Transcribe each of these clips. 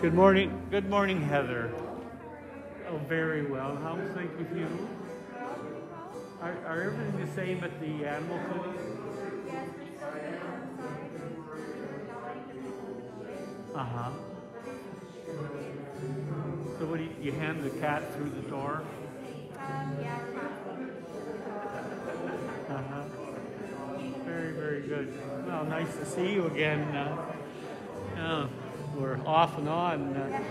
Good morning. Good morning, Heather. Oh, very well. How's things with you? Are, are everything the same at the animal clinic? Uh huh. So what do you, you hand the cat through the door? Uh huh. Very, very good. Well, nice to see you again. Uh, uh, we're off and on. Uh,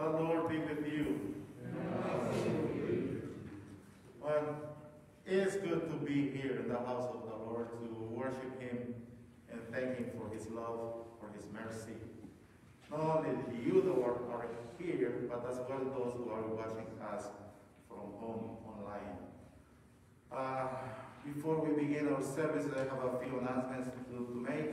The Lord be with you. Well, it is good to be here in the house of the Lord to worship Him and thank Him for His love, for His mercy. Not only you that are are here, but as well those who are watching us from home online. Uh, before we begin our service, I have a few announcements to, to make.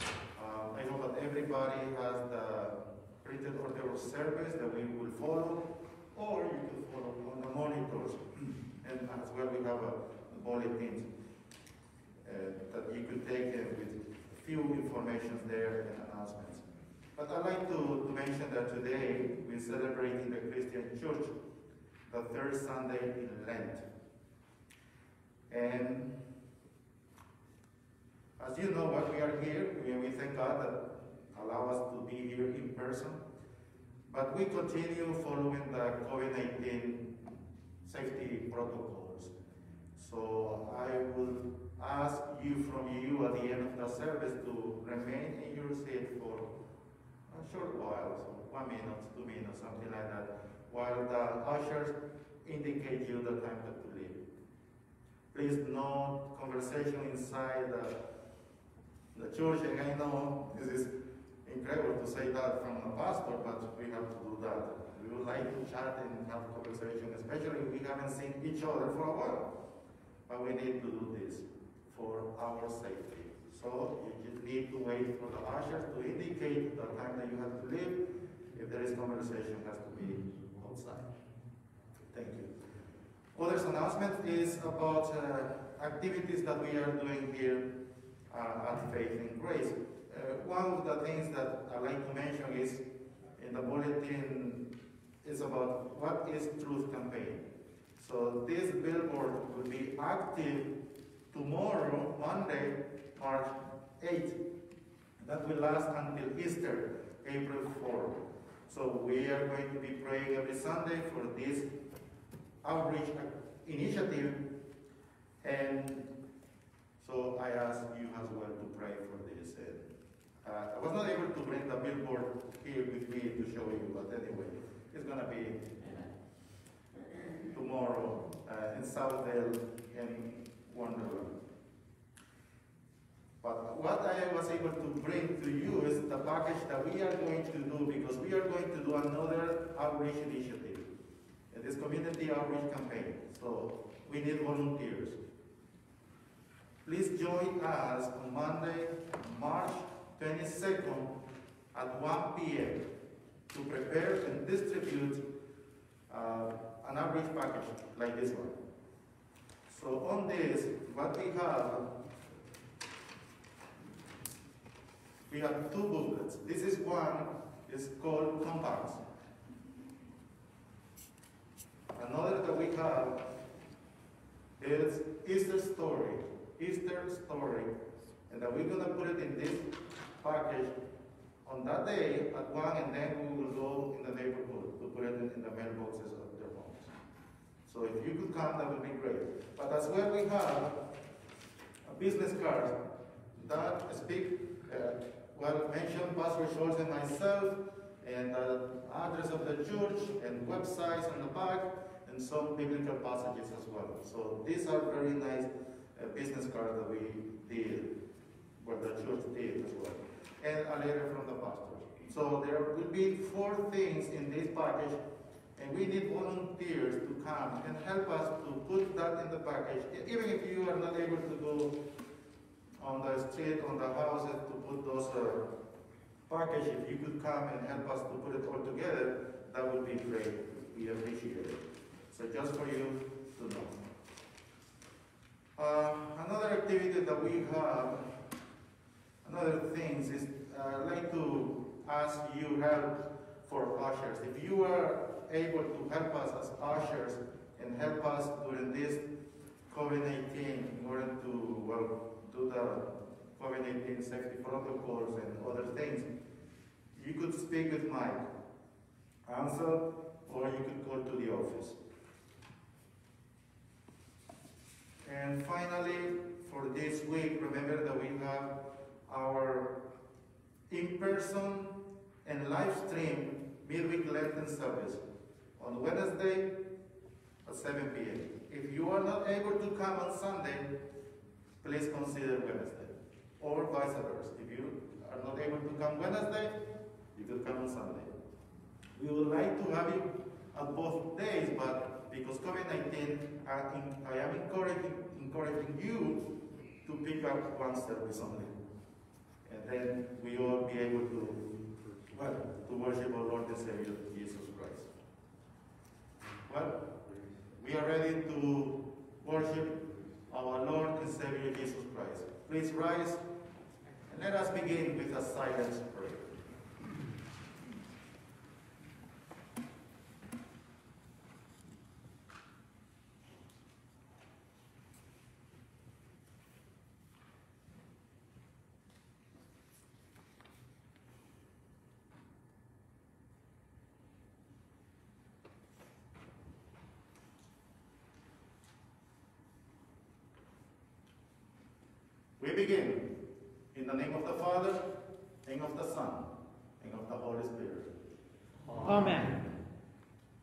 Uh, I hope that everybody has the printed order of service that we will follow, or you can follow on the monitors. and as well, we have a bulletin uh, that you could take uh, with few information there and announcements. But I'd like to, to mention that today we're celebrating the Christian Church, the third Sunday in Lent. And as you know, what we are here, we, we thank God that allow us to be here in person. But we continue following the COVID-19 safety protocols. So I will ask you from you at the end of the service to remain in your seat for a short while, so one minute, two minutes, something like that, while the ushers indicate you the time to leave. Please no conversation inside the, the church, and I know this is incredible to say that from a pastor, but we have to do that. We would like to chat and have conversation, especially we haven't seen each other for a while. But we need to do this for our safety. So you just need to wait for the ushers to indicate the time that you have to leave. If there is conversation, it has to be outside. Thank you. Other announcement is about uh, activities that we are doing here uh, at Faith and Grace. Uh, one of the things that I like to mention is in the bulletin is about what is truth campaign. So this billboard will be active tomorrow, Monday, March 8th. That will last until Easter, April 4th. So we are going to be praying every Sunday for this outreach initiative. And so I ask you as well to pray for uh, I was not able to bring the billboard here with me to show you, but anyway, it's going to be tomorrow uh, in Southdale in Wonderland. But what I was able to bring to you is the package that we are going to do because we are going to do another outreach initiative. It is community outreach campaign. So we need volunteers. Please join us on Monday, March 22nd at 1 p.m. to prepare and distribute uh, an outreach package like this one. So on this, what we have, we have two booklets. This is one, is called Compacts. Another that we have is Easter Story, Easter Story, and that we're gonna put it in this package on that day at one, and then we will go in the neighborhood to put it in, the mailboxes of their homes. So if you could come, that would be great. But as well, we have a business card that speak, uh, well, mention Pastor Schultz and myself, and the address of the church, and websites on the back, and some biblical passages as well. So these are very nice uh, business cards that we did, what the church did as well, and a letter from the pastor. So there will be four things in this package, and we need volunteers to come and help us to put that in the package. Even if you are not able to go on the street, on the houses to put those uh, package, if you could come and help us to put it all together, that would be great. We appreciate it. So just for you to know. Uh, another activity that we have, another things is uh, I'd like to ask you help for ushers. If you are able to help us as ushers and help us during this COVID-19 in order to well, do the COVID-19 safety protocols and other things, you could speak with Mike, answer, or you could call to the office. And finally, for this week, remember that we have our in-person and live stream midweek Lenten service on Wednesday at 7 p.m. If you are not able to come on Sunday, please consider Wednesday, or vice versa. If you are not able to come Wednesday, you can come on Sunday. We would like to have you at both days, but because COVID-19, I, I am encouraging, encouraging you to pick up one service only. Then we will be able to, well, to worship our Lord and Savior Jesus Christ. Well, we are ready to worship our Lord and Savior Jesus Christ. Please rise and let us begin with a silent prayer. We begin in the name of the Father, and of the Son, and of the Holy Spirit. Amen.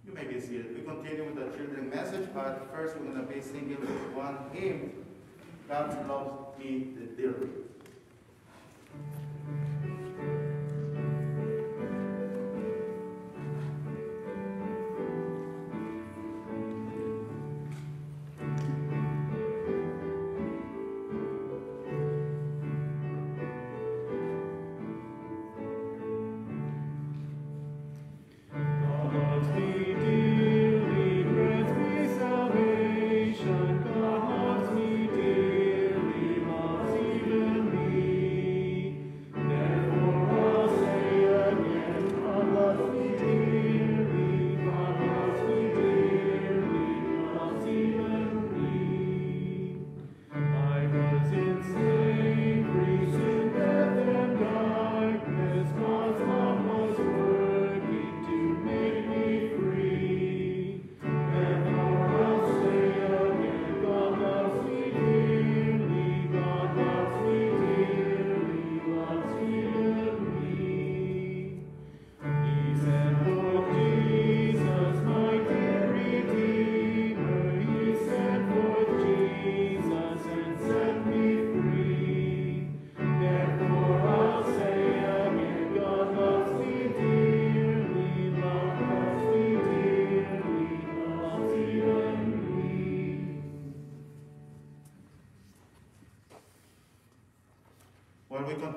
You may be seated. We continue with the children's message, but first we're going to be singing one hymn, God loves me dearly.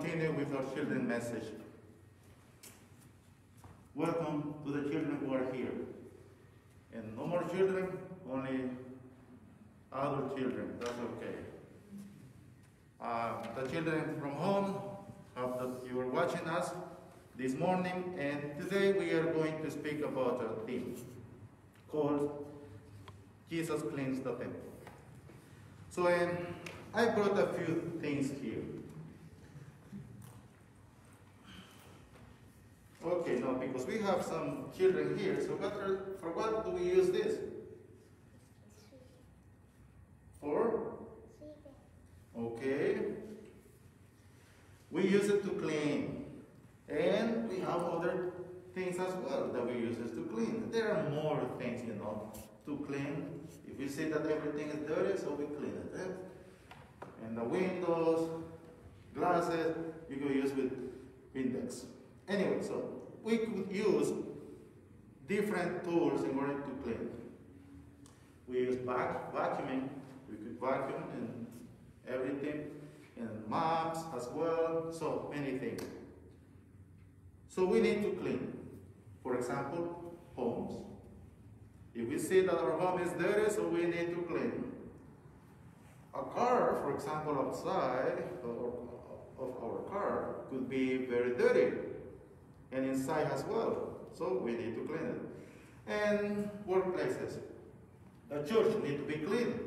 Continue with our children's message, welcome to the children who are here. And no more children, only adult children, that's okay. Uh, the children from home, hope that you are watching us this morning, and today we are going to speak about a theme called Jesus Cleans the Temple. So um, I brought a few things here. Okay, no, because we have some children here, so what are, for what do we use this? For? Okay. We use it to clean. And we have other things as well that we use it to clean. There are more things, you know, to clean. If we say that everything is dirty, so we clean it. eh? And the windows, glasses, you can use with Windex. Anyway, so we could use different tools in order to clean. We use vac- vacuuming. We could vacuum and everything, and mops as well. So many things. So we need to clean. For example, homes. If we see that our home is dirty, so we need to clean. A car, for example, outside of of our car could be very dirty, and inside as well. So we need to clean it. And workplaces, the church need to be clean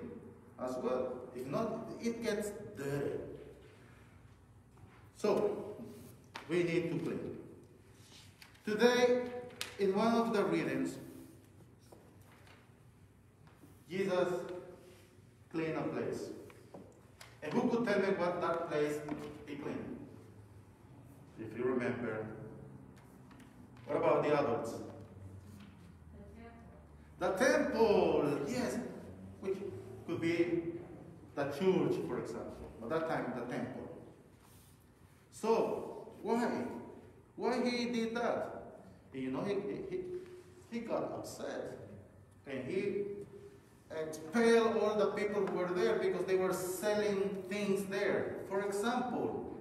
as well. If not, it gets dirty. So we need to clean. Today, in one of the readings, Jesus cleaned a place. And who could tell me what that place he cleaned? If you remember, What about the adults? The temple, yes, which could be the church, for example. At that time, the temple. So, why? Why he did that? You know, he, he, he got upset. And he expelled all the people who were there because they were selling things there. For example,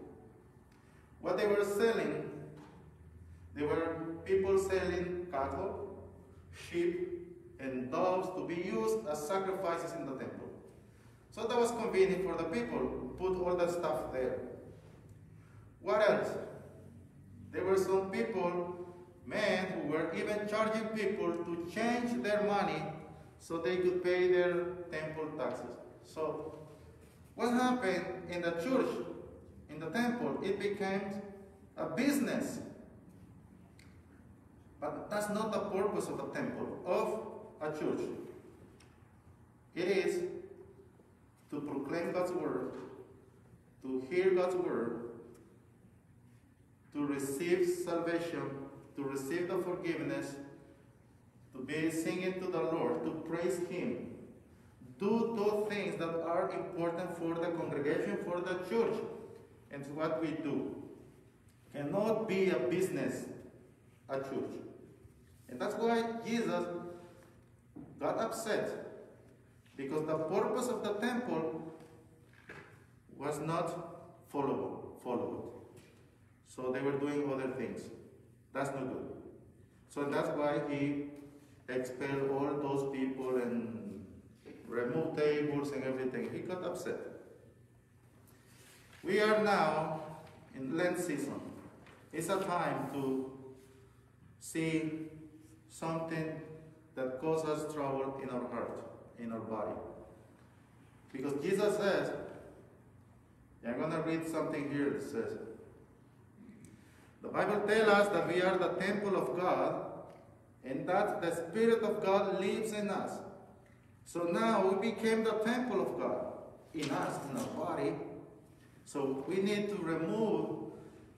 what they were selling, they were people selling cattle, sheep, and doves to be used as sacrifices in the temple. So that was convenient for the people, put all that stuff there. What else? There were some people, men, who were even charging people to change their money so they could pay their temple taxes. So, what happened in the church, in the temple? It became a business. But that's not the purpose of a temple, of a church. It is to proclaim God's word, to hear God's word, to receive salvation, to receive the forgiveness, to be singing to the Lord, to praise Him. Do those things that are important for the congregation, for the church, and what we do. Cannot be a business, a church. And that's why Jesus got upset. Because the purpose of the temple was not followed. followed. So they were doing other things. That's not good. So that's why he expelled all those people and removed tables and everything. He got upset. We are now in Lent season. It's a time to see something that causes trouble in our heart, in our body. Because Jesus says, I'm going to read something here that says, the Bible tells us that we are the temple of God and that the Spirit of God lives in us. So now we became the temple of God in us, in our body. So we need to remove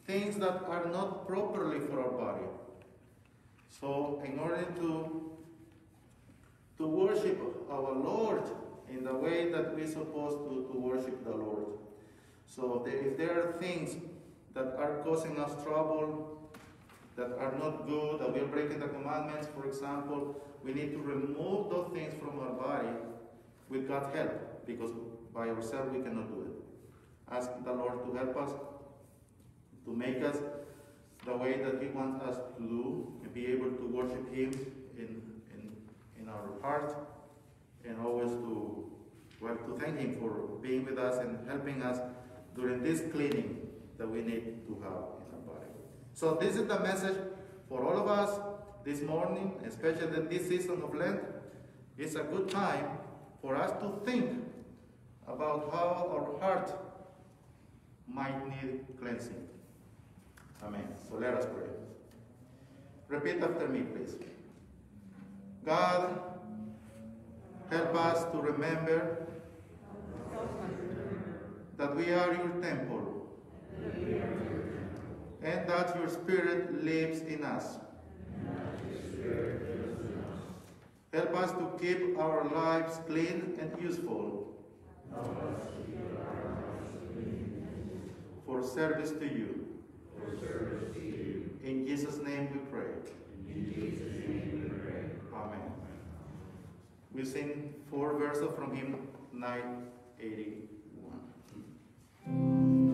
things that are not properly for our body. So in order to to worship our Lord in the way that we're supposed to, to worship the Lord. So if there are things that are causing us trouble, that are not good, that we're breaking the commandments, for example, we need to remove those things from our body with God's help, because by ourselves we cannot do it. Ask the Lord to help us, to make us the way that He wants us to do, be able to worship Him in, in, in our heart, and always to, well, to thank Him for being with us and helping us during this cleaning that we need to have in our body. So this is the message for all of us this morning, especially this season of Lent. It's a good time for us to think about how our heart might need cleansing. Amen. So let us pray. Repeat after me, please. God, help us to remember that we are your temple and that your spirit lives in us. Help us to keep our lives clean and useful for service to you. In Jesus' name we pray. Amen. We sing four verses from hymn 981.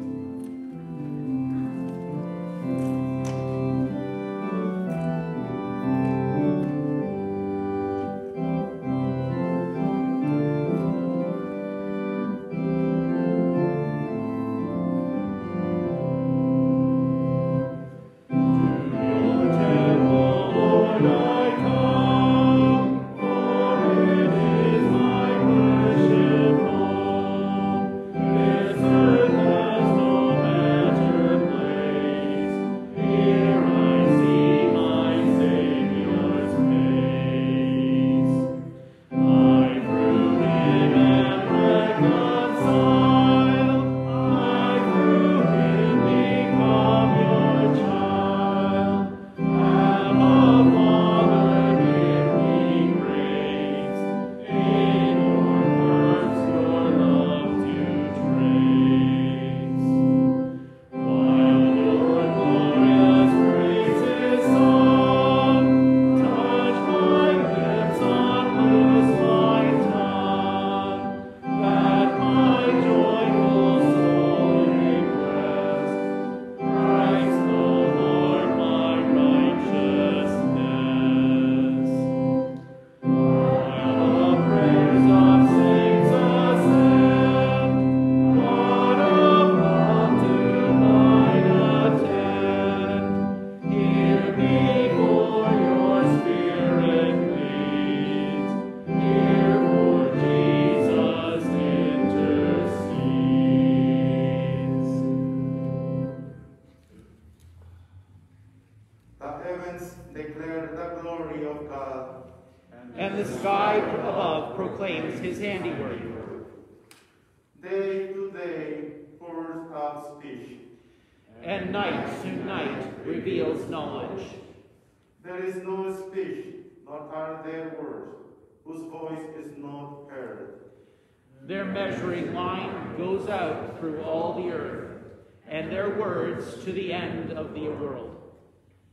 Their measuring line goes out through all the earth, and their words to the end of the world.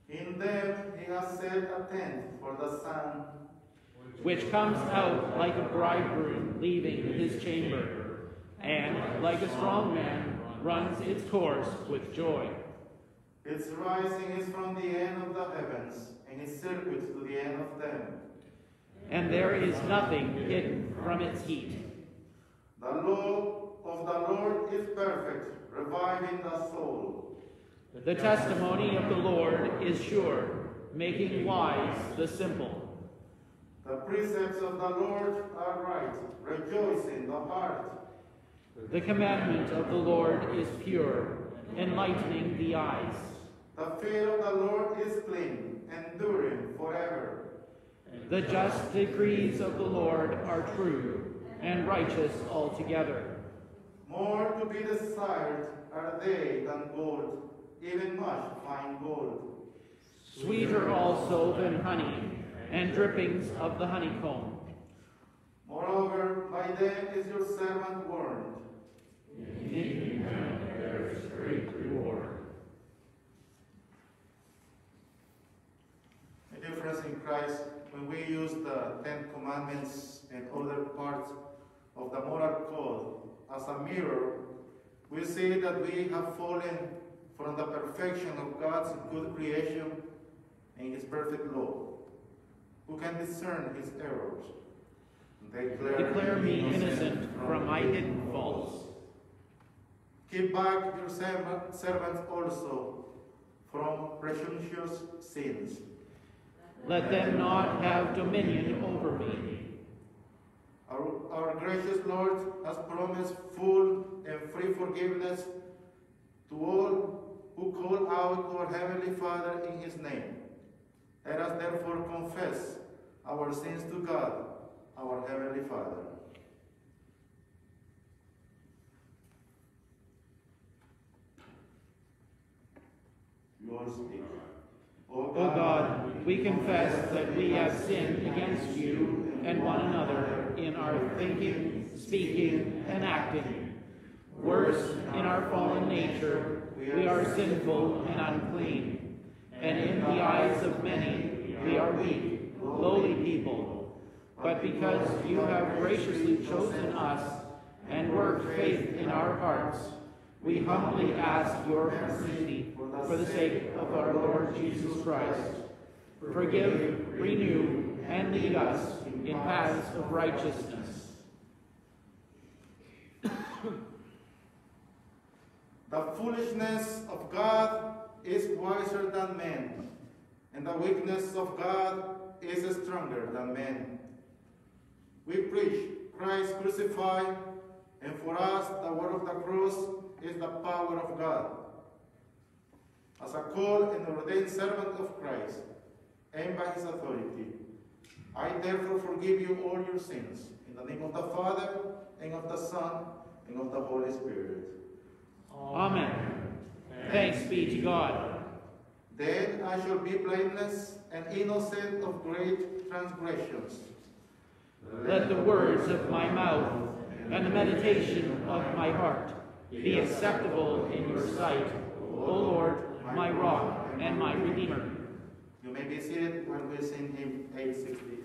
In them he has set a tent for the sun, which comes out like a bridegroom leaving his chamber, and like a strong man runs its course with joy. Its rising is from the end of the heavens, and its circuit to the end of them. And there is nothing hidden from its heat. The law of the Lord is perfect, reviving the soul. The testimony of the Lord is sure, making wise the simple. The precepts of the Lord are right, rejoicing the heart. The commandment of the Lord is pure, enlightening the eyes. The fear of the Lord is clean, enduring forever. The just decrees of the Lord are true and righteous altogether. More to be desired are they than gold, even much fine gold. Sweeter also than honey and drippings of the honeycomb. Moreover, by them is your servant warned. In them there is great reward. The difference in Christ, when we use the Ten Commandments and other parts of the moral code as a mirror, we see that we have fallen from the perfection of God's good creation and His perfect law. Who can discern His errors? Declare, Declare me innocent from my hidden faults. Keep back your servants also from presumptuous sins. Let them not have dominion over me. Our, our gracious Lord has promised full and free forgiveness to all who call out to our Heavenly Father in His name. Let us therefore confess our sins to God, our Heavenly Father. You all speak. O God, we confess that we have sinned against you and one another in our thinking, speaking, and acting. Worse, in our fallen nature, we are sinful and unclean. And in the eyes of many, we are weak, lowly people. But because you have graciously chosen us and worked faith in our hearts, we humbly ask your mercy for the sake of our Lord Jesus Christ. Forgive, renew, and lead us in paths of righteousness. The foolishness of God is wiser than men, and the weakness of God is stronger than men. We preach Christ crucified, and for us the word of the cross is the power of God. As a called and ordained servant of Christ, and by his authority, I therefore forgive you all your sins, in the name of the Father, and of the Son, and of the Holy Spirit. Amen. Thanks be to God. Then I shall be blameless and innocent of great transgressions. Let the words of my mouth and the meditation of my heart be acceptable in your sight, O Lord, my rock and my redeemer. You may be seated when we sing hymn 865.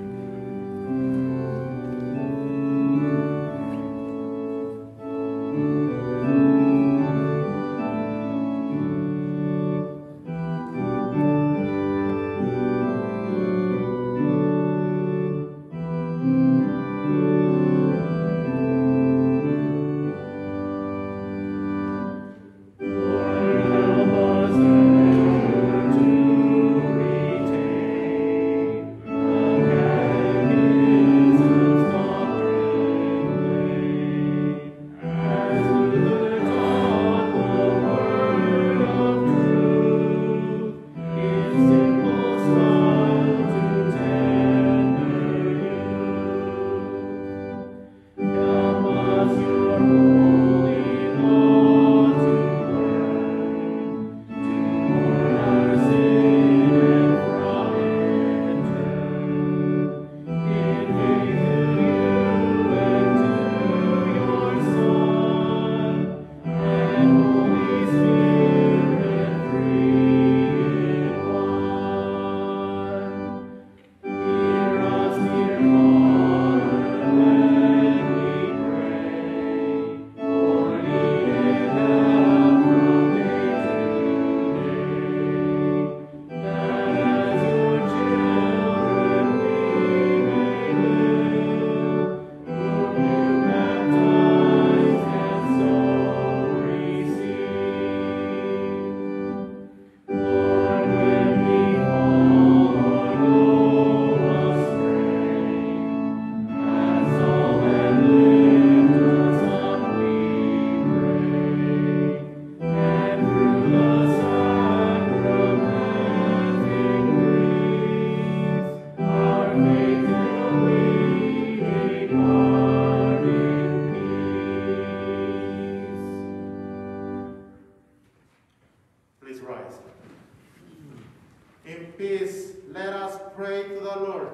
In peace, let us pray to the Lord.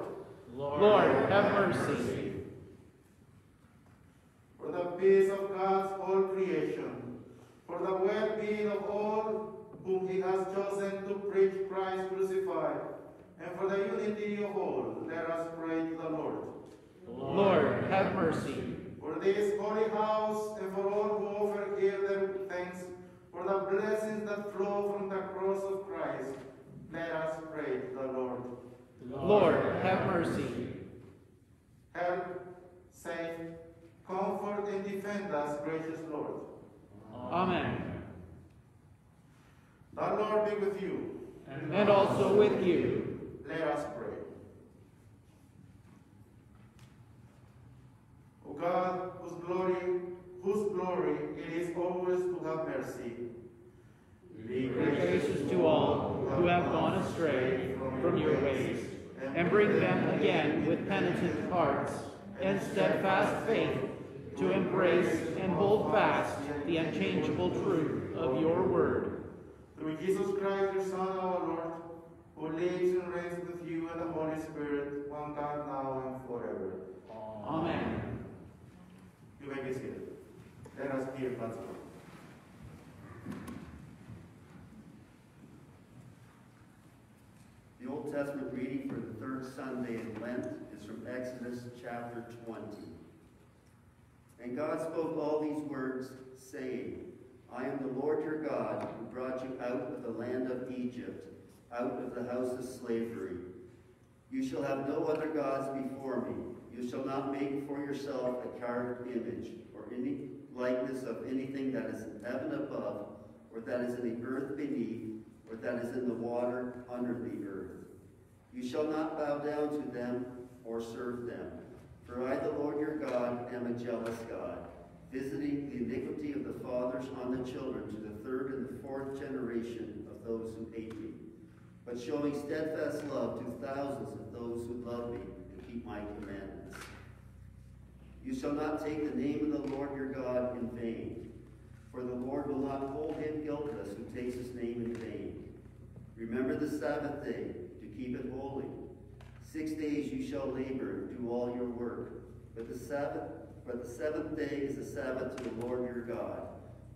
Lord, have mercy. For the peace of God's whole creation, for the well-being of all whom he has chosen to preach Christ crucified, and for the unity of all, let us pray to the Lord. Lord, have mercy. For this holy house, and for all who offer here their thanks, for the blessings that flow from the cross of Christ, let us pray to the Lord. Lord, have mercy. Help, save, comfort, and defend us, gracious Lord. Amen. The Lord be with you. And also with you. Let us pray. O God, whose glory, whose glory it is always to have mercy. Be gracious to all who have gone astray from your ways, and bring them again with penitent hearts and steadfast faith to embrace and hold fast the unchangeable truth of your word. Through Jesus Christ, your Son, our Lord, who lives and reigns with you and the Holy Spirit, one God now and forever. Amen. You may be seated. Let us hear God's The Old Testament reading for the third Sunday in Lent is from Exodus chapter 20. And God spoke all these words, saying, I am the Lord your God, who brought you out of the land of Egypt, out of the house of slavery. You shall have no other gods before me. You shall not make for yourself a carved image, or any likeness of anything that is in heaven above, or that is in the earth beneath, or that is in the water under the earth. You shall not bow down to them or serve them. For I, the Lord your God, am a jealous God, visiting the iniquity of the fathers on the children to the third and the fourth generation of those who hate me, but showing steadfast love to thousands of those who love me and keep my commandments. You shall not take the name of the Lord your God in vain, for the Lord will not hold him guiltless who takes his name in vain. Remember the Sabbath day keep it holy. Six days you shall labor and do all your work, but the Sabbath, but the seventh day is the Sabbath to the Lord your God.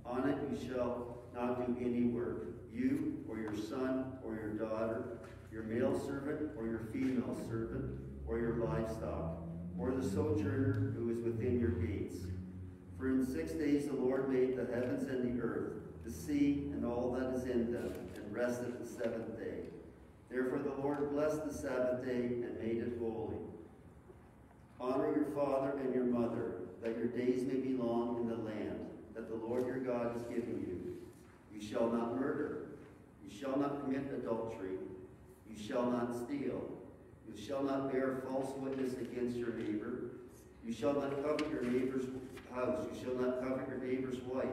On it you shall not do any work, you or your son or your daughter, your male servant or your female servant, or your livestock, or the sojourner who is within your gates. For in six days the Lord made the heavens and the earth, the sea, and all that is in them, and rested the seventh day. Therefore the Lord blessed the Sabbath day and made it holy. Honor your father and your mother, that your days may be long in the land that the Lord your God is giving you. You shall not murder. You shall not commit adultery. You shall not steal. You shall not bear false witness against your neighbor. You shall not covet your neighbor's house. You shall not covet your neighbor's wife,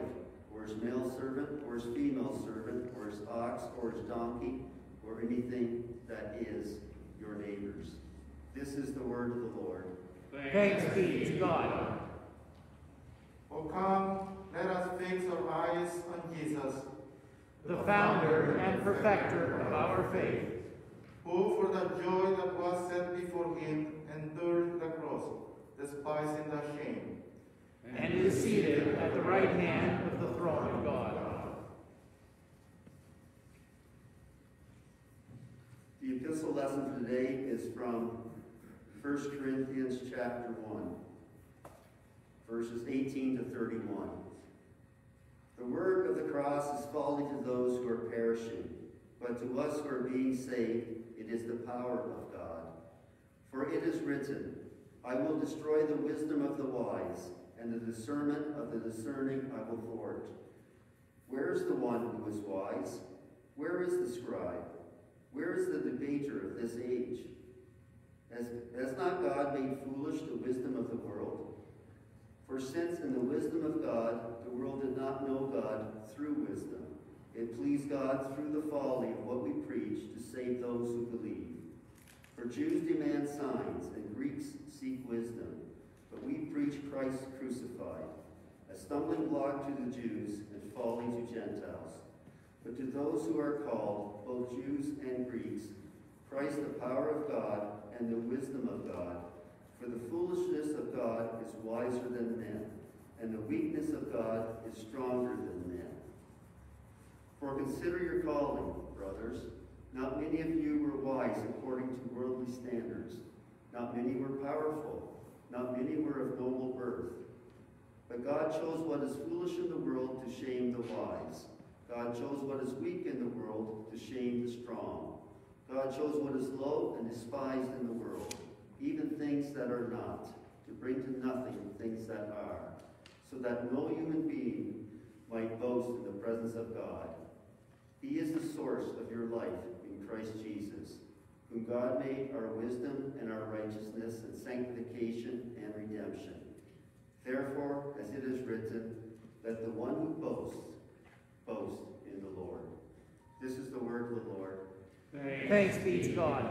or his male servant, or his female servant, or his ox, or his donkey, or anything that is your neighbor's. This is the word of the Lord. Thanks be to God. O come, let us fix our eyes on Jesus, the founder and perfecter of our faith, who for the joy that was set before him endured the cross, despising the shame, and is seated at the right hand of the throne of God. The epistle lesson today is from 1 Corinthians chapter 1, verses 18 to 31. The work of the cross is folly to those who are perishing, but to us who are being saved, it is the power of God. For it is written, I will destroy the wisdom of the wise, and the discernment of the discerning I will thwart. Where is the one who is wise? Where is the scribe? Where is the debater of this age? Has, has not God made foolish the wisdom of the world? For since in the wisdom of God, the world did not know God through wisdom, it pleased God through the folly of what we preach to save those who believe. For Jews demand signs, and Greeks seek wisdom, but we preach Christ crucified, a stumbling block to the Jews and folly to Gentiles. But to those who are called, both Jews and Greeks, Christ the power of God and the wisdom of God. For the foolishness of God is wiser than men, and the weakness of God is stronger than men. For consider your calling, brothers. Not many of you were wise according to worldly standards. Not many were powerful. Not many were of noble birth. But God chose what is foolish in the world to shame the wise. God chose what is weak in the world to shame the strong. God chose what is low and despised in the world, even things that are not, to bring to nothing things that are, so that no human being might boast in the presence of God. He is the source of your life in Christ Jesus, whom God made our wisdom and our righteousness and sanctification and redemption. Therefore, as it is written, let the one who boasts boast in the Lord. This is the word of the Lord. Thanks be to God.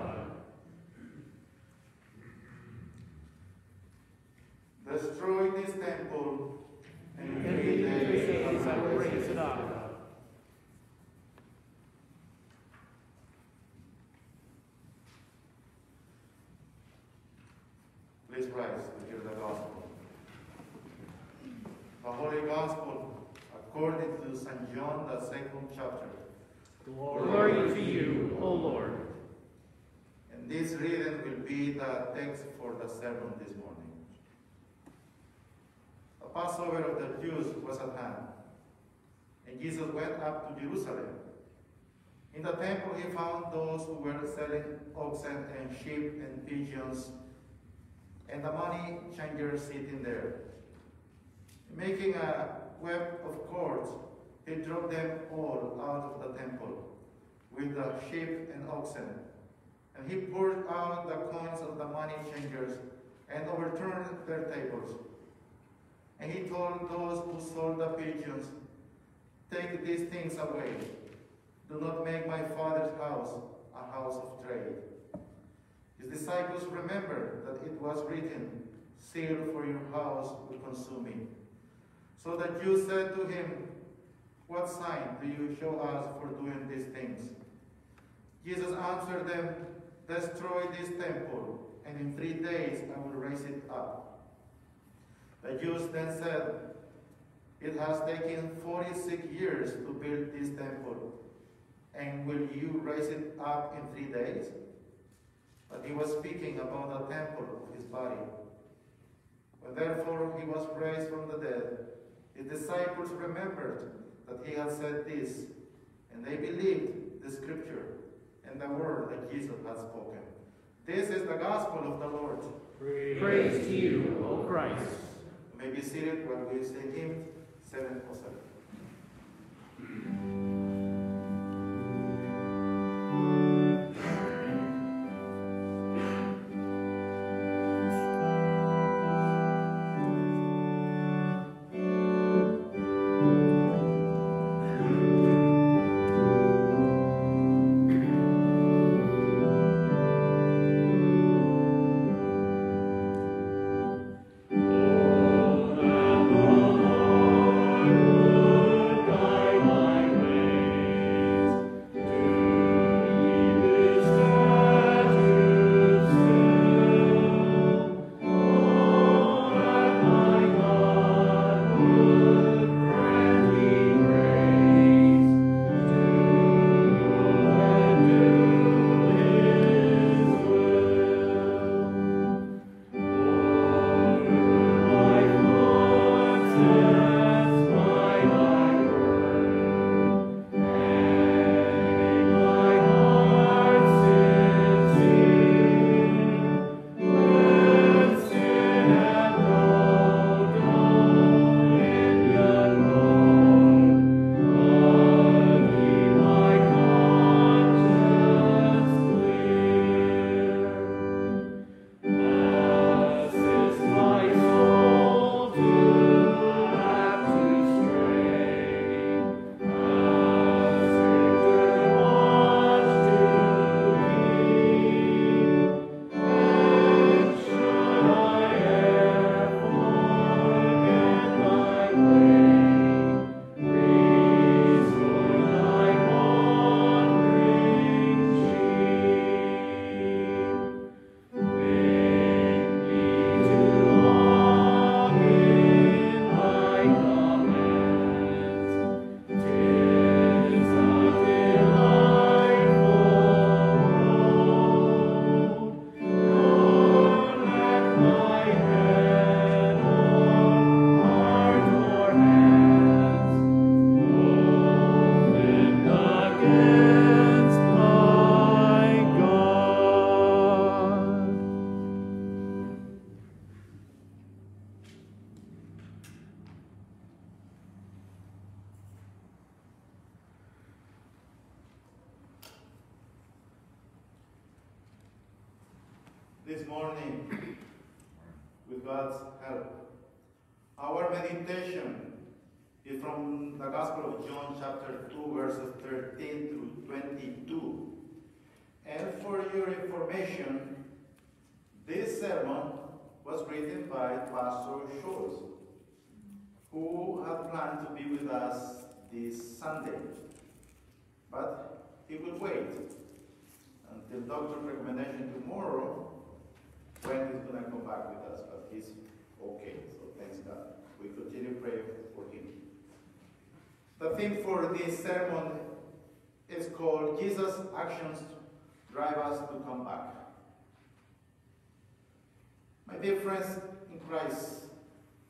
Destroy this temple, and in In three three days days I will raise it up. Please rise to hear the gospel. The Holy Gospel, according to St. John, the second chapter. Glory to you, O Lord. And this reading will be the text for the sermon this morning. The Passover of the Jews was at hand, and Jesus went up to Jerusalem. In the temple, he found those who were selling oxen and sheep and pigeons, and the money changers sitting there. Making a of cords, he drove them all out of the temple with the sheep and oxen. And he poured out the coins of the money changers and overturned their tables. And he told those who sold the pigeons, Take these things away. Do not make my father's house a house of trade. His disciples remembered that it was written, Seal for your house will consume me. So the Jews said to him, What sign do you show us for doing these things? Jesus answered them, Destroy this temple, and in three days I will raise it up. The Jews then said, It has taken 46 years to build this temple, and will you raise it up in three days? But he was speaking about the temple of his body. When therefore he was raised from the dead, his disciples remembered that he had said this, and they believed the scripture and the word that Jesus had spoken. This is the gospel of the Lord. Praise to you, O Christ. You may be seated while we sing hymn 707. 22. And for your information, this sermon was written by Pastor Schultz, who had planned to be with us this Sunday. But he will wait until doctor's recommendation tomorrow when he's going to come back with us. But he's okay, so thanks God. We continue praying for him. The theme for this sermon is called Jesus' Actions Drive Us to Come Back. My dear friends in Christ,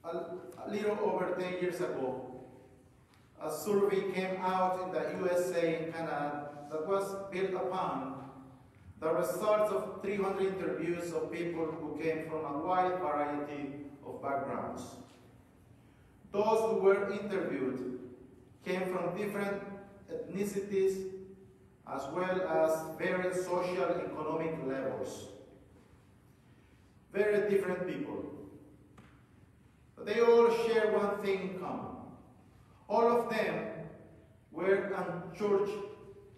a, a little over 10 years ago, a survey came out in the USA and Canada that was built upon the results of 300 interviews of people who came from a wide variety of backgrounds. Those who were interviewed came from different ethnicities as well as various social and economic levels. Very different people. But they all share one thing in common. All of them were unchurched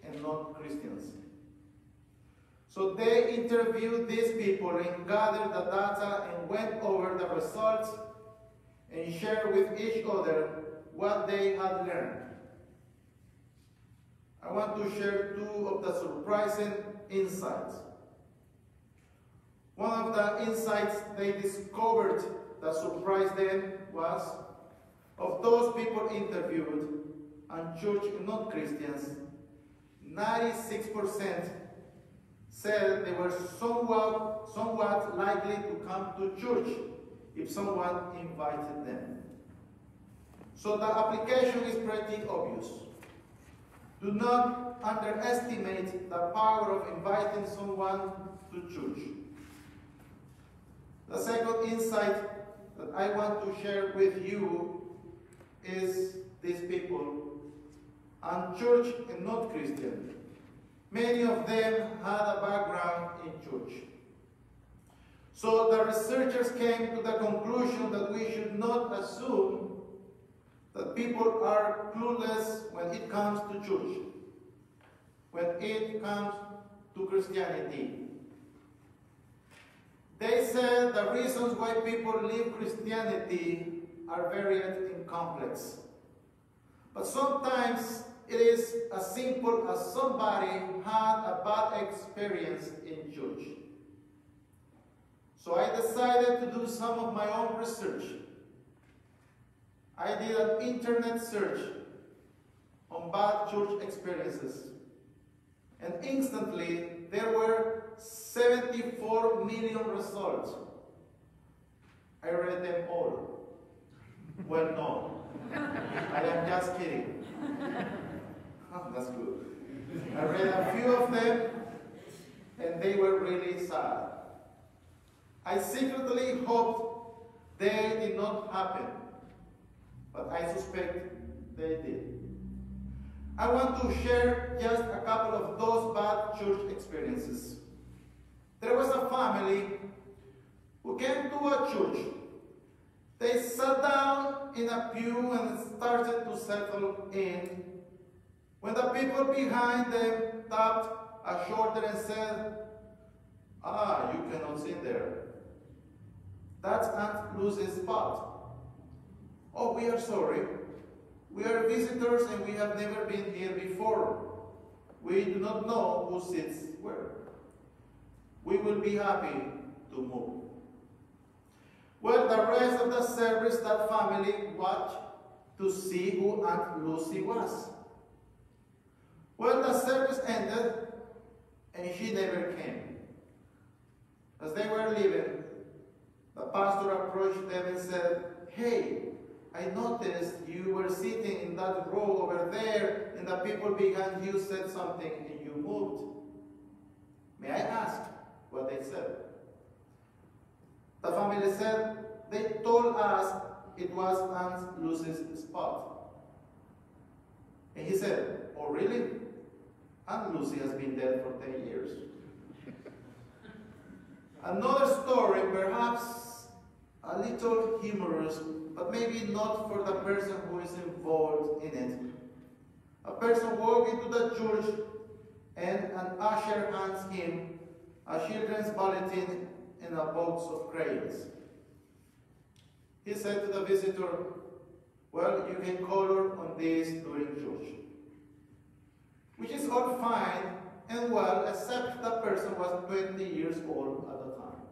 and not Christians. So they interviewed these people and gathered the data and went over the results and shared with each other what they had learned. I want to share two of the surprising insights. One of the insights they discovered that surprised them was of those people interviewed and church not Christians, 96% said they were somewhat, somewhat likely to come to church if someone invited them. So the application is pretty obvious. Do not underestimate the power of inviting someone to church. The second insight that I want to share with you is these people, and church and not Christian. Many of them had a background in church. So the researchers came to the conclusion that we should not assume that people are clueless when it comes to church, when it comes to Christianity. They said the reasons why people leave Christianity are varied and complex. But sometimes it is as simple as somebody had a bad experience in church. So I decided to do some of my own research. I did an internet search on bad church experiences. And instantly, there were 74 million results. I read them all. Well, no. I am just kidding. Oh, that's good. I read a few of them, and they were really sad. I secretly hoped they did not happen, but I suspect they did. I want to share just a couple of those bad church experiences. There was a family who came to a church. They sat down in a pew and started to settle in. When the people behind them tapped a shoulder and said, Ah, you cannot sit there. That's Aunt Lucy's spot. Oh, we are sorry. We are visitors and we have never been here before. We do not know who sits where. We will be happy to move. Well, the rest of the service, that family watched to see who Aunt Lucy was. Well, the service ended and she never came. As they were leaving, the pastor approached them and said, Hey, I noticed you were sitting in that row over there, and the people behind you said something and you moved. May I ask what they said? The family said, They told us it was Aunt Lucy's spot. And he said, Oh, really? Aunt Lucy has been dead for 10 years. Another story, perhaps a little humorous, but maybe not for the person who is involved in it. A person walks into the church and an usher hands him a children's bulletin and a box of crayons. He said to the visitor, Well, you can color on this during church. Which is all fine and well, except the person was 20 years old at the time.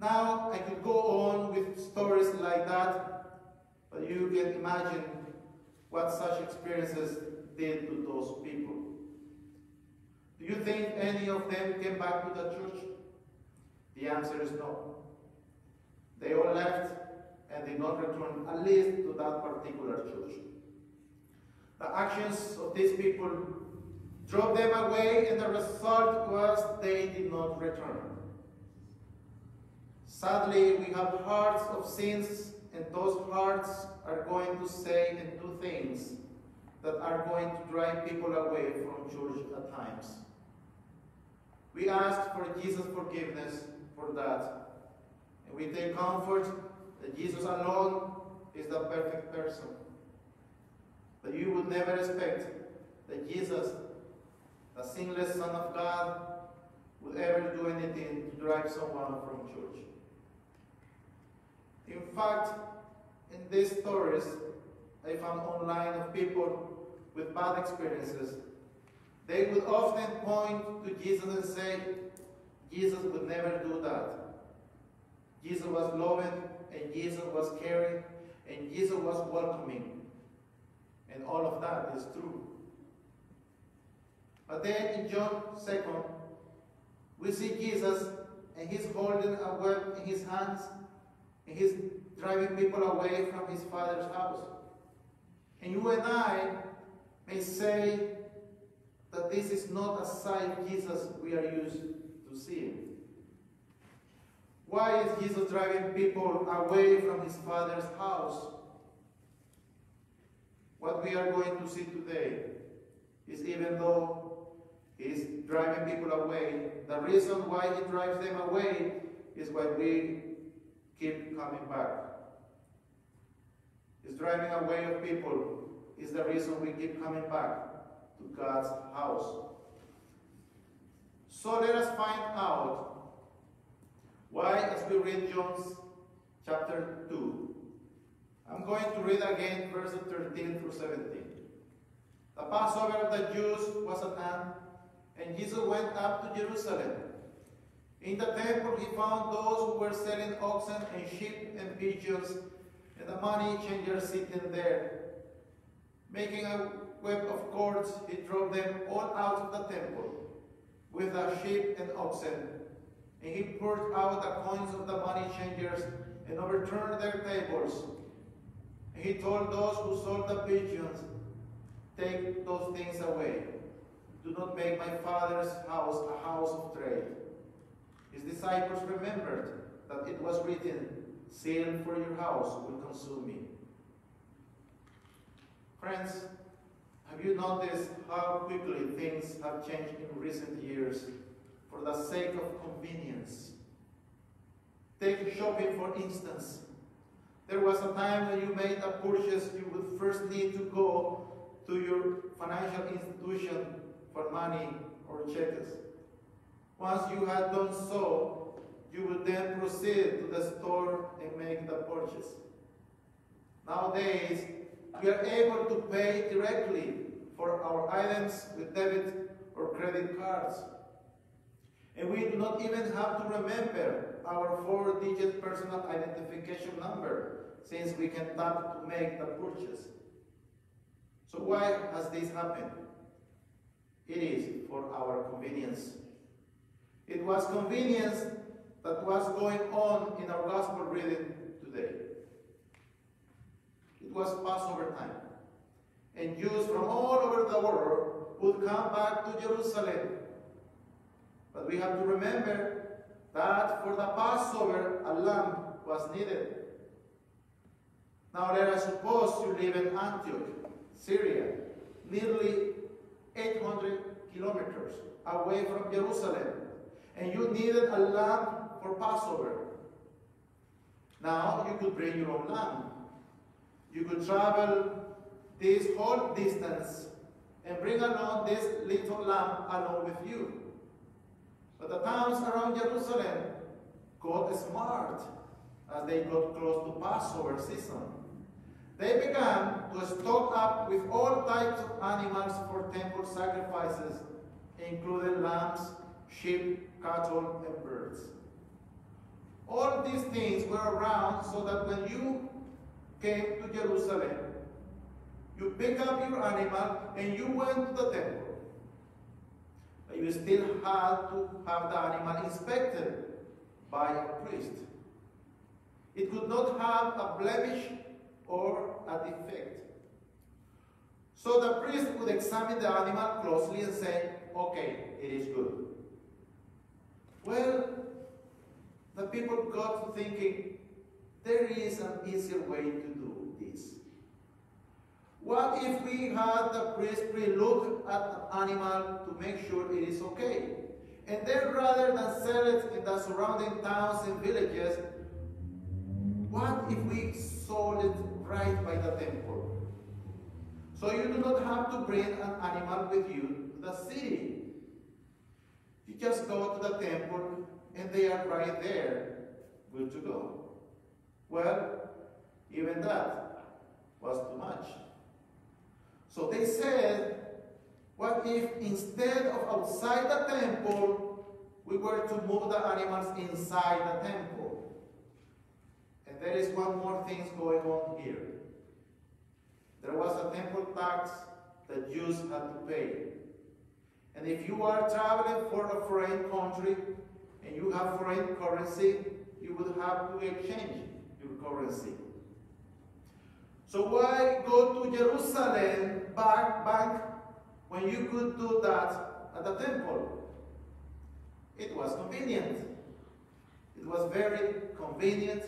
Now, I could go on with stories like that, but you can imagine what such experiences did to those people. Do you think any of them came back to the church? The answer is no. They all left and did not return, at least to that particular church. The actions of these people drove them away, and the result was they did not return. Sadly, we have hearts of sins, and those hearts are going to say and do things that are going to drive people away from church at times. We ask for Jesus' forgiveness for that. And we take comfort that Jesus alone is the perfect person. That you would never expect that Jesus, the sinless Son of God, would ever do anything to drive someone from church. In fact, in these stories, I found online of people with bad experiences. They would often point to Jesus and say, Jesus would never do that. Jesus was loving, and Jesus was caring, and Jesus was welcoming. And all of that is true. But then in John 2, we see Jesus, and he's holding a web in his hands, and he's driving people away from his father's house. And you and I may say that this is not a sight Jesus we are used to seeing. Why is Jesus driving people away from his father's house? What we are going to see today is even though he's driving people away, the reason why he drives them away is why we keep coming back. He's driving away of people is the reason we keep coming back to God's house. So let us find out why as we read John chapter 2. I'm going to read again verses 13 through 17. The Passover of the Jews was at hand, and Jesus went up to Jerusalem. In the temple he found those who were selling oxen and sheep and pigeons, and the money changers sitting there. Making a web of cords, he drove them all out of the temple with the sheep and oxen. And he poured out the coins of the money changers and overturned their tables. And he told those who sold the pigeons, Take those things away. Do not make my father's house a house of trade. His disciples remembered that it was written, Zeal for your house will consume me. Friends, have you noticed how quickly things have changed in recent years for the sake of convenience? Take shopping for instance. There was a time when you made a purchase, you would first need to go to your financial institution for money or checks. Once you have done so, you will then proceed to the store and make the purchase. Nowadays, we are able to pay directly for our items with debit or credit cards. And we do not even have to remember our four-digit personal identification number since we can tap to make the purchase. So why has this happened? It is for our convenience. It was convenience that was going on in our gospel reading today. It was Passover time. And Jews from all over the world would come back to Jerusalem. But we have to remember that for the Passover, a lamb was needed. Now let us suppose you live in Antioch, Syria, nearly 800 kilometers away from Jerusalem, and you needed a lamb for Passover. Now you could bring your own lamb. You could travel this whole distance and bring along this little lamb along with you. But the towns around Jerusalem got smart as they got close to Passover season. They began to stock up with all types of animals for temple sacrifices, including lambs, sheep, cattle, and birds. All these things were around so that when you came to Jerusalem, you pick up your animal and you went to the temple. But you still had to have the animal inspected by a priest. It could not have a blemish or a defect. So the priest would examine the animal closely and say, okay, it is good. Well, the people got to thinking, there is an easier way to do this. What if we had the priest look at the animal to make sure it is okay? And then rather than sell it in the surrounding towns and villages, what if we sold it right by the temple? So you do not have to bring an animal with you to the city. Just go to the temple and they are right there, good to go. Well, even that was too much. So they said, what if instead of outside the temple, we were to move the animals inside the temple? And there is one more thing going on here. There was a temple tax that Jews had to pay. And if you are traveling for a foreign country and you have foreign currency, you would have to exchange your currency. So why go to Jerusalem back, bank when you could do that at the temple? It was convenient. It was very convenient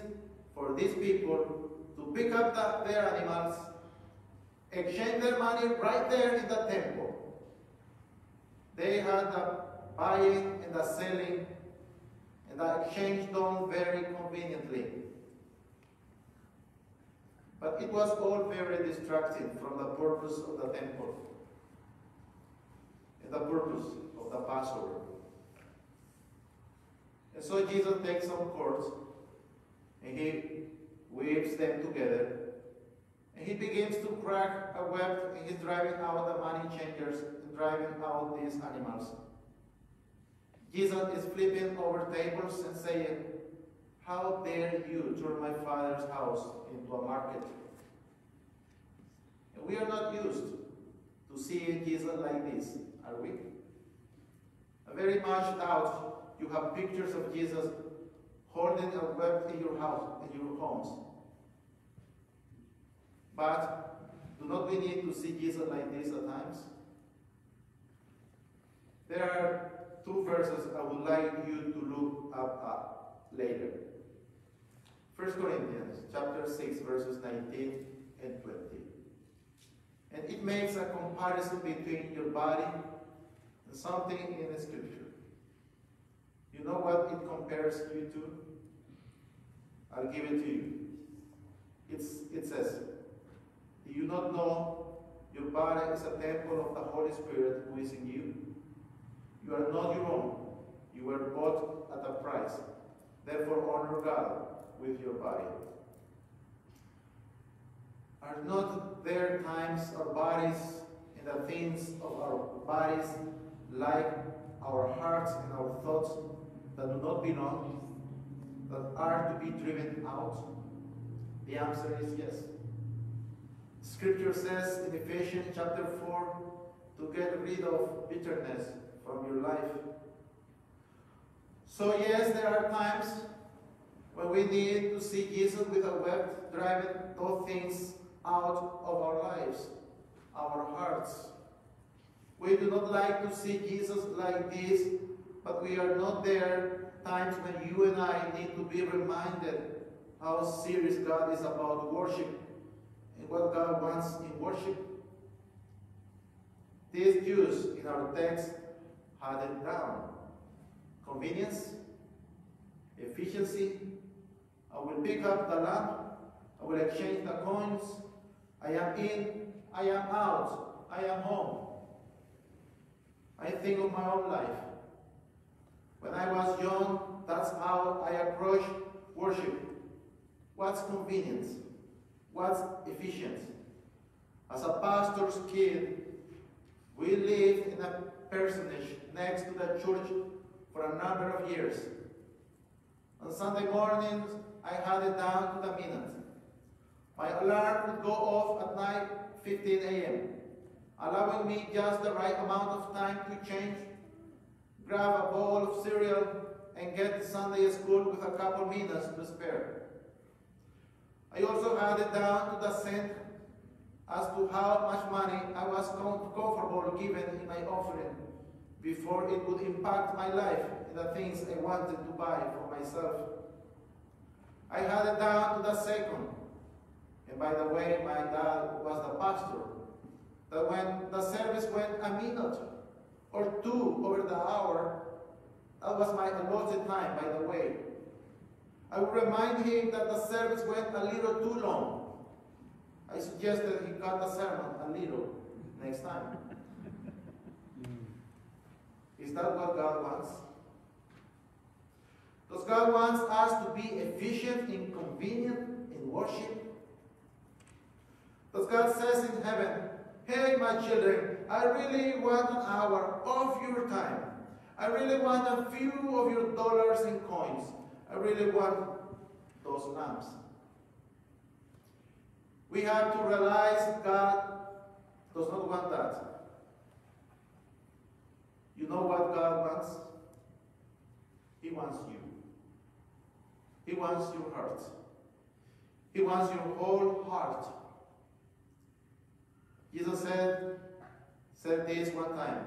for these people to pick up the, their animals, exchange their money right there in the temple. They had the buying and the selling and the exchange done very conveniently. But it was all very distracting from the purpose of the temple and the purpose of the Passover. And so Jesus takes some cords and he weaves them together and he begins to crack a web and he's driving out the money changers driving out these animals. Jesus is flipping over tables and saying, How dare you turn my father's house into a market? And we are not used to seeing Jesus like this, are we? I very much doubt you have pictures of Jesus holding a web in your house, in your homes. But do not we need to see Jesus like this at times? There are two verses I would like you to look up, up later. 1 Corinthians chapter 6 verses 19 and 20. And it makes a comparison between your body and something in the scripture. You know what it compares you to? I'll give it to you. It's, it says, Do you not know your body is a temple of the Holy Spirit who is in you? You are not your own. You were bought at a price. Therefore, honor God with your body. Are not there times our bodies and the things of our bodies like our hearts and our thoughts that do not belong, that are to be driven out? The answer is yes. Scripture says in Ephesians chapter 4 to get rid of bitterness from your life. So, yes, there are times when we need to see Jesus with a whip driving those things out of our lives, our hearts. We do not like to see Jesus like this, but we are not there times when you and I need to be reminded how serious God is about worship and what God wants in worship. These Jews in our text it down. convenience, efficiency. I will pick up the lamp. I will exchange the coins. I am in. I am out. I am home. I think of my own life. When I was young, that's how I approached worship. What's convenient? What's efficient? As a pastor's kid, we live in a parsonage next to the church for a number of years. On Sunday mornings, I had it down to the minute. My alarm would go off at 9:15 a.m., allowing me just the right amount of time to change, grab a bowl of cereal, and get to Sunday school with a couple minutes to spare. I also had it down to the cent as to how much money I was com- comfortable giving in my offering before it would impact my life and the things I wanted to buy for myself. I had it down to the second. And by the way, my dad was the pastor. That when the service went a minute or two over the hour, that was my allotted time, by the way. I would remind him that the service went a little too long. I suggested he cut the sermon a little next time. Is that what God wants? Does God want us to be efficient and convenient in worship? Does God says in heaven, Hey my children, I really want an hour of your time. I really want a few of your dollars and coins. I really want those lamps. We have to realize God does not want that. You know what God wants? He wants you. He wants your heart. He wants your whole heart. Jesus said, said this one time,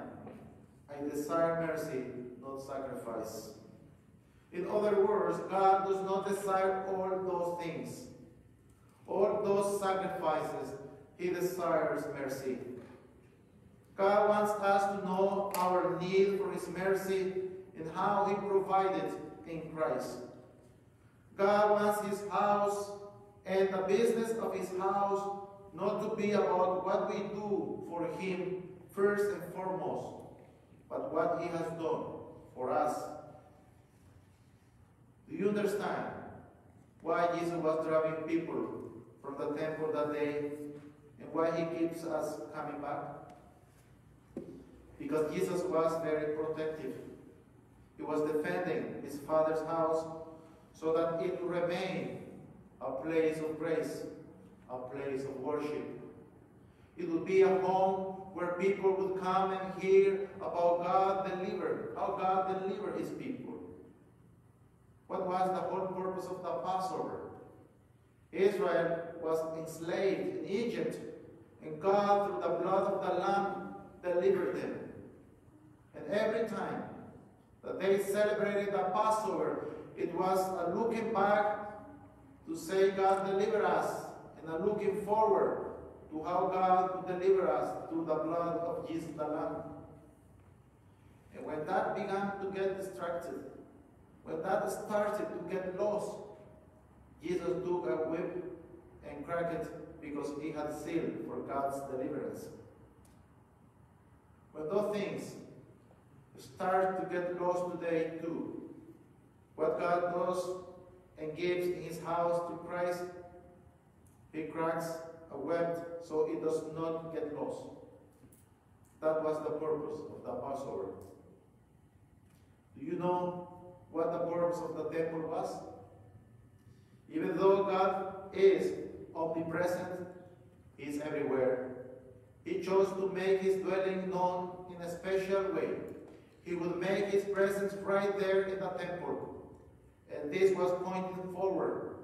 I desire mercy, not sacrifice. In other words, God does not desire all those things, all those sacrifices. He desires mercy. God wants us to know our need for His mercy and how He provided in Christ. God wants His house and the business of His house not to be about what we do for Him first and foremost, but what He has done for us. Do you understand why Jesus was driving people from the temple that day and why He keeps us coming back? Because Jesus was very protective. He was defending His Father's house so that it would remain a place of grace, a place of worship. It would be a home where people would come and hear about God delivered, how God delivered his people. What was the whole purpose of the Passover? Israel was enslaved in Egypt, and God, through the blood of the Lamb, delivered them. Every time that they celebrated the Passover, it was a looking back to say, God deliver us, and a looking forward to how God would deliver us through the blood of Jesus the Lamb. And when that began to get distracted, when that started to get lost, Jesus took a whip and cracked it because he had sealed for God's deliverance. When those things start to get lost today too, what God does and gives in his house to Christ, he cracks a web so it does not get lost. That was the purpose of the Passover. Do you know what the purpose of the temple was? Even though God is omnipresent, He is everywhere. He chose to make His dwelling known in a special way. He would make His presence right there in the temple. And this was pointing forward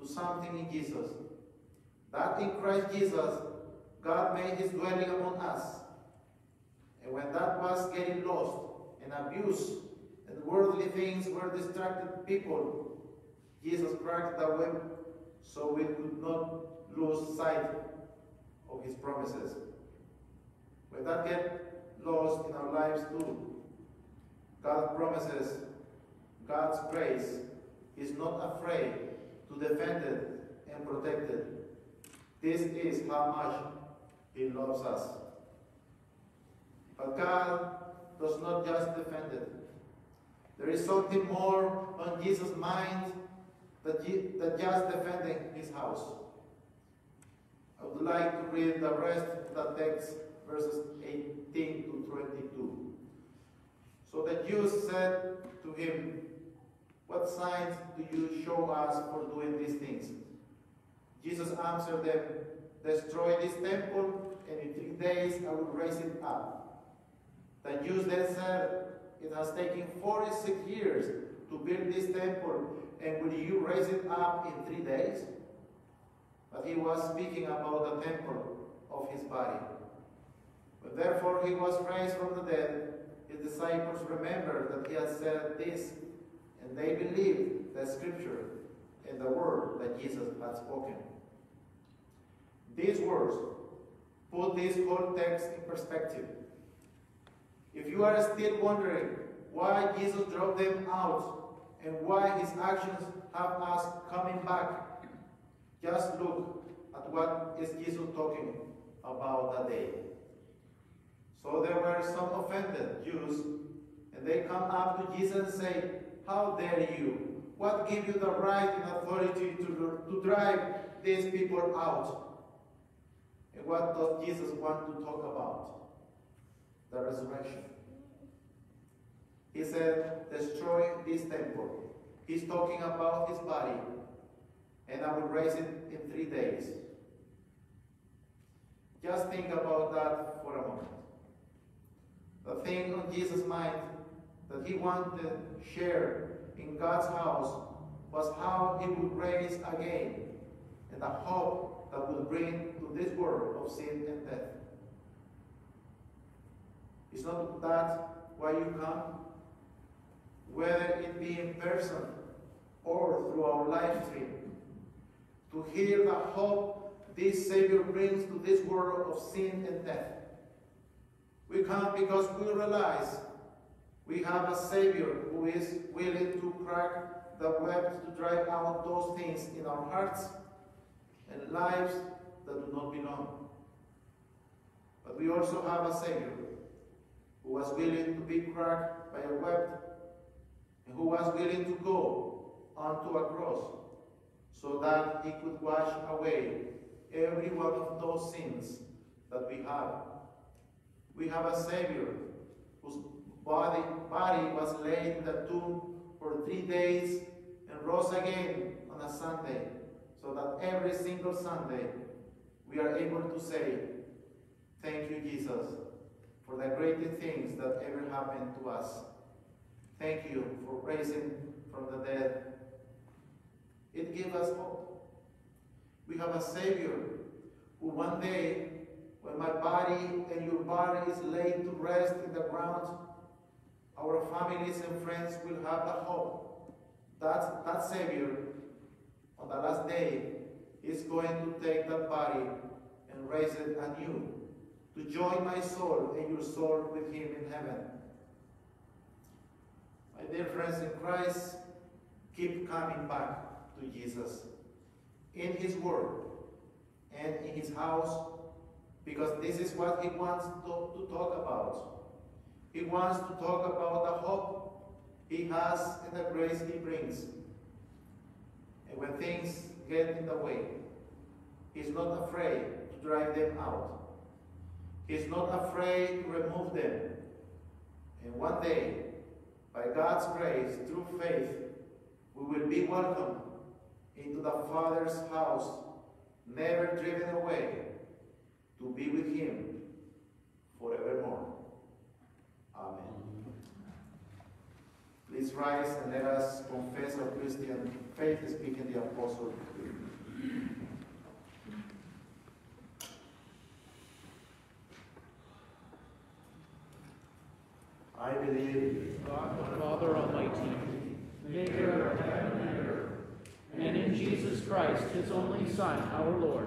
to something in Jesus. That in Christ Jesus, God made His dwelling among us. And when that was getting lost and abused, and worldly things were distracted people, Jesus cracked the whip so we could not lose sight of his promises. When that get lost in our lives too, God's promises God's grace, is not afraid to defend it and protect it. This is how much He loves us. But God does not just defend it. There is something more on Jesus' mind than than just defending His house. I would like to read the rest of the text, verses 18 to 22. So the Jews said to him, What signs do you show us for doing these things? Jesus answered them, Destroy this temple, and in three days I will raise it up. The Jews then said, It has taken 46 years to build this temple, and will you raise it up in three days? But he was speaking about the temple of his body. But therefore he was raised from the dead, his disciples remembered that he had said this, and they believed the scripture and the word that Jesus had spoken. These words put this whole text in perspective. If you are still wondering why Jesus drove them out and why his actions have us coming back, just look at what is Jesus talking about that day. So there were some offended Jews, and they come up to Jesus and say, How dare you? What give you the right and authority to, to drive these people out? And what does Jesus want to talk about? The resurrection. He said, Destroy this temple. He's talking about his body, and I will raise it in three days. Just think about that for a moment. The thing on Jesus' mind that he wanted to share in God's house was how he would raise again and the hope that would bring to this world of sin and death. Is not that why you come? Whether it be in person or through our live stream, to hear the hope this Savior brings to this world of sin and death. We come because we realize we have a Savior who is willing to crack the web to drive out those things in our hearts and lives that do not belong. But we also have a Savior who was willing to be cracked by a web and who was willing to go onto a cross so that he could wash away every one of those sins that we have. We have a Savior whose body, body was laid in the tomb for three days and rose again on a Sunday, so that every single Sunday we are able to say, Thank you, Jesus, for the greatest things that ever happened to us. Thank you for raising from the dead. It gives us hope. We have a Savior who one day, when my body and your body is laid to rest in the ground, our families and friends will have the hope that that Savior, on the last day, is going to take that body and raise it anew, to join my soul and your soul with Him in heaven. My dear friends in Christ, keep coming back to Jesus in His Word and in His house because this is what He wants to, to talk about. He wants to talk about the hope He has and the grace He brings. And when things get in the way, He's not afraid to drive them out. He's not afraid to remove them. And one day, by God's grace, through faith, we will be welcomed into the Father's house, never driven away, to be with Him forevermore. Amen. Please rise and let us confess our Christian faith speaking the Apostle. I believe in God the Father Almighty, maker of heaven and earth, and in Jesus Christ, his only Son, our Lord,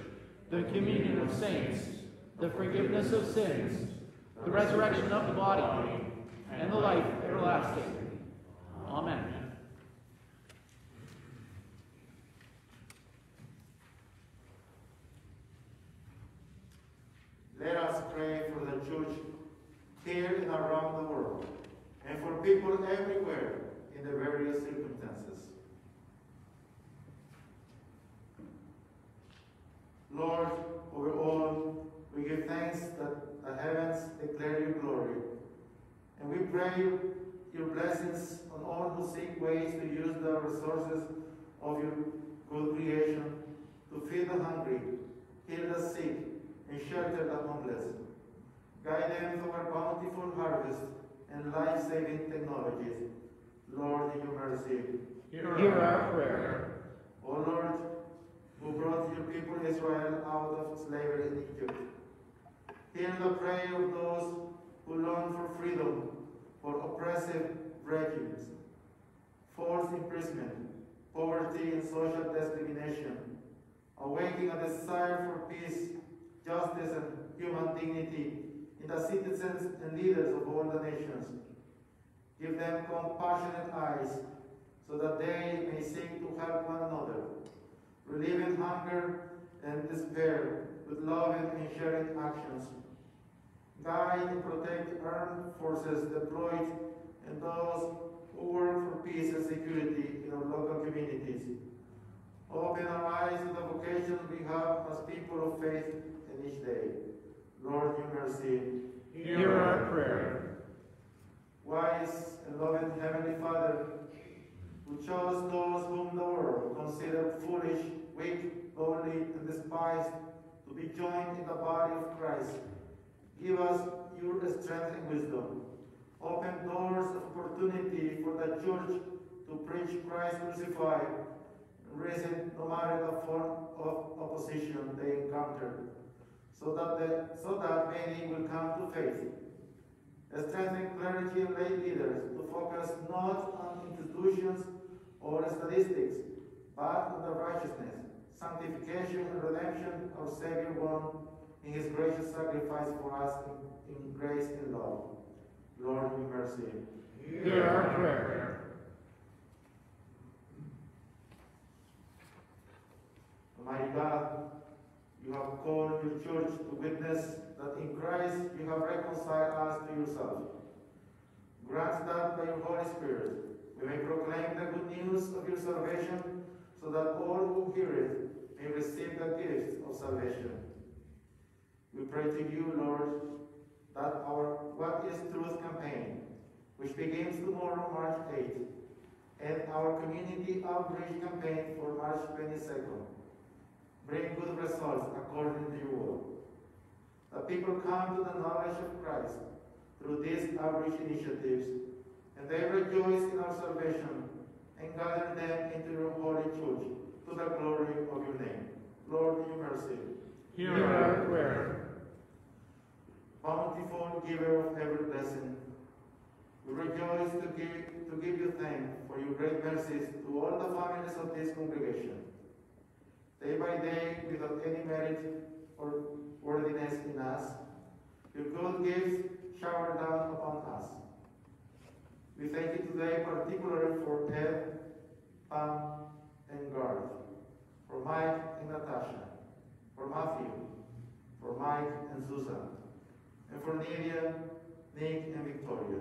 the communion of saints, the forgiveness of sins, the resurrection of the body, and the life everlasting. Amen. Let us pray for the church here and around the world, and for people everywhere in the various circumstances. Lord, over all, we give thanks that the heavens declare your glory. And we pray your blessings on all who seek ways to use the resources of your good creation to feed the hungry, heal the sick, and shelter the homeless. Guide them through our bountiful harvest and life-saving technologies. Lord, in your mercy. Hear our prayer. O Lord, who brought your people Israel out of slavery in Egypt. Hear the prayer of those who long for freedom, for oppressive regimes, forced imprisonment, poverty, and social discrimination. Awaken a desire for peace, justice, and human dignity in the citizens and leaders of all the nations. Give them compassionate eyes so that they may seek to help one another relieving hunger and despair with loving and sharing actions. Guide and protect the armed forces deployed and those who work for peace and security in our local communities. Open our eyes to the vocation we have as people of faith in each day. Lord, in mercy. Hear our prayer. Wise and loving Heavenly Father, who chose those whom the world considered foolish, weak, lowly, and despised to be joined in the body of Christ. Give us your strength and wisdom. Open doors of opportunity for the church to preach Christ crucified risen no matter the form of opposition they encounter, so that, the, so that many will come to faith. Strengthen clergy and lay leaders to focus not on institutions or statistics, but on the righteousness, sanctification, and redemption of Savior one in his gracious sacrifice for us in, in grace and love. Lord, in mercy. Hear our prayer. Almighty God, you have called your church to witness that in Christ you have reconciled us to yourself. Grant that by your Holy Spirit we may proclaim the good news of your salvation so that all who hear it may receive the gift of salvation. We pray to you, Lord, that our What is Truth campaign, which begins tomorrow, March 8th, and our community outreach campaign for March 22nd, bring good results according to your will. The people come to the knowledge of Christ through these outreach initiatives, and they rejoice in our salvation and gather them into your holy church to the glory of your name. Lord, your mercy. Hear our prayer. Bountiful giver of every blessing, we rejoice to give, to give you thanks for your great mercies to all the families of this congregation. Day by day, without any merit or worthiness in us, your good gifts shower down upon us. We thank you today particularly for Ted, Pam, and Garth, for Mike and Natasha, for Matthew, for Mike and Susan, and for Nidia, Nick, and Victoria.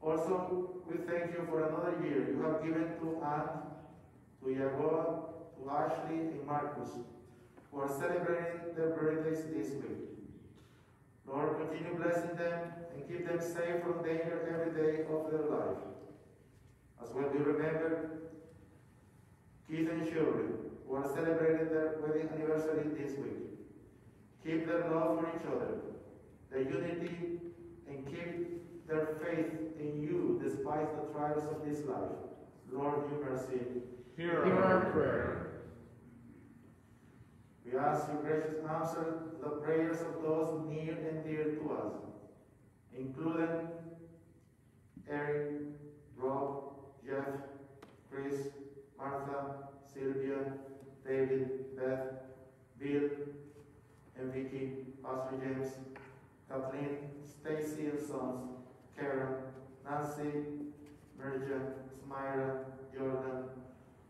Also, we thank you for another year you have given to Anne, to Yagoa, to Ashley, and Marcus, who are celebrating their birthdays this week. Lord, continue blessing them and keep them safe from danger every day of their life. As well, we remember Keith and Shirley, who are celebrating their wedding anniversary this week. Keep their love for each other, their unity, and keep their faith in you despite despite the trials of this life. Lord, have mercy. Hear Hear our prayer. We ask you, gracious answer the prayers of those near and dear to us, including Eric, Rob, Jeff, Chris, Martha, Sylvia, David, Beth, Bill, and Vicky, Pastor James, Kathleen, Stacy and sons, Karen, Nancy, Merja, Smyra, Jordan,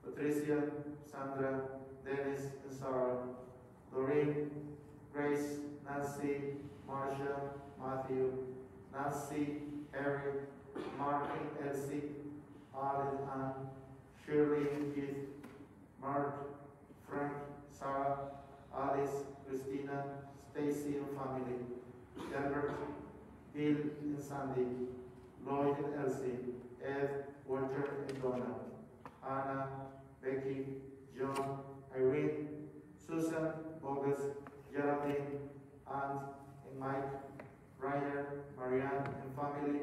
Patricia, Sandra, Dennis and Sarah, Doreen, Grace, Nancy, Marcia, Matthew, Nancy, Harry, Mark and Elsie, Alan, Ann, Shirley Keith, Mark, Frank, Sarah, Alice, Christina, Stacy and family, Delbert, Bill and Sandy, Lloyd and Elsie, Ed, Walter and Donna, Anna, Becky, John, Irene, Susan, Bogus, Geraldine, Aunt and Mike, Rainer, Marianne and family,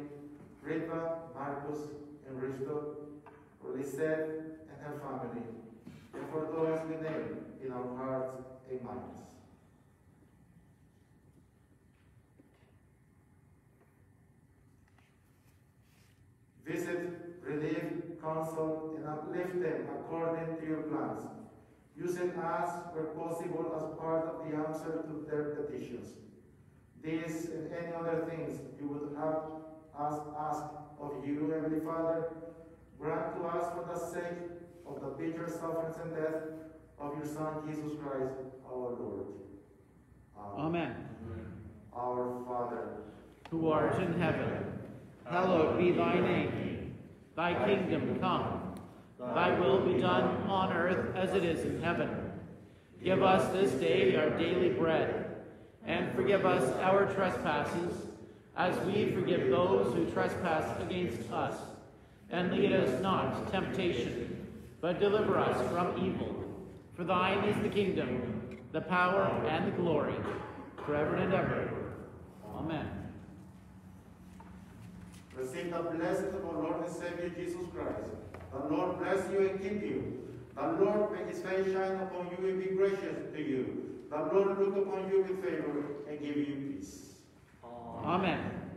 Rita, Marcus and Risto, Lisette and her family, and for those we name in our hearts and minds. Visit, relieve, console, and uplift them according to your plans, using us where possible as part of the answer to their petitions. These and any other things you would have us ask of you, Heavenly Father, grant to us for the sake of the bitter sufferings and death of your Son, Jesus Christ, our Lord. Amen. Our Father, Who art in heaven, hallowed be thy name. Thy kingdom come. Thy will be done on earth as it is in heaven. Give us this day our daily bread, and forgive us our trespasses, as we forgive those who trespass against us. And lead us not to temptation, but deliver us from evil. For thine is the kingdom, the power, and the glory, forever and ever. Amen. Receive the blessing of our Lord and Savior Jesus Christ. The Lord bless you and keep you. The Lord make his face shine upon you and be gracious to you. The Lord look upon you with favor and give you peace. Amen. Thanks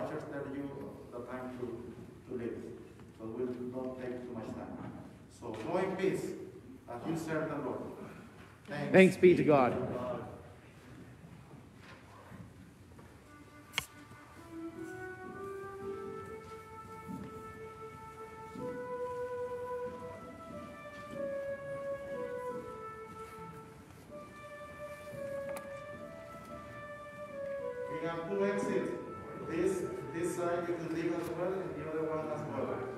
the ushers tell you the time to, to leave. So we'll not take too much time. So go in peace as you serve the Lord. Thanks be to God. We have two exits. This, this side you can leave as well, and the other one as well.